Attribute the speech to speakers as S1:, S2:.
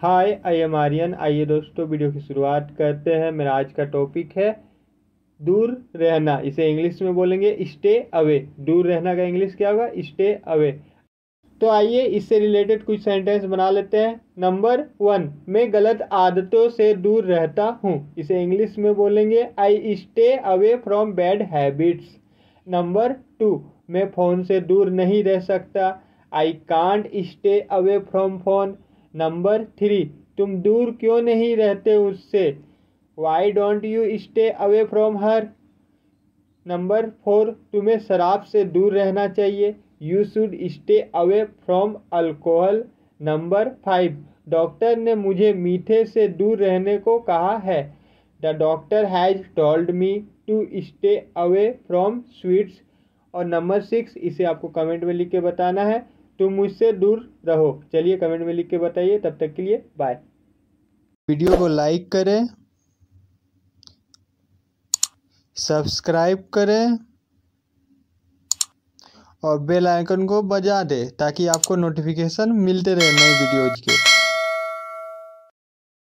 S1: Hi I am Aryan आइए दोस्तों video की शुरुआत करते हैं। मेरा आज का टॉपिक है, दूर रहना। इसे इंग्लिश में बोलेंगे स्टे अवे दूर रहना का इंग्लिश क्या होगा? स्टे अवे तो आइए इससे रिलेटेड कुछ सेंटेंस बना लेते हैं। नंबर वन मैं गलत आदतों से दूर रहता हूँ। इसे इंग्लिश में बोलेंगे I stay away from bad habits number two मैं फ़ोन से दूर नहीं रह सकता। I can't stay away from phone number three, तुम दूर क्यों नहीं रहते उससे? Why don't you stay away from her number four, तुम्हें शराब से दूर रहना चाहिए। You should stay away from alcohol number five, doctor ने मुझे मीठे से दूर रहने को कहा है। The doctor has told me to stay away from sweets और नंबर सिक्स, इसे आपको कमेंट में लिख के बताना है। तुम मुझसे दूर रहो। चलिए कमेंट में लिख के बताइए। तब तक के लिए बाय वीडियो को लाइक करें। सब्सक्राइब करें। और बेल आइकन को बजा दें ताकि आपको नोटिफिकेशन मिलते रहे नई वीडियोज़ के।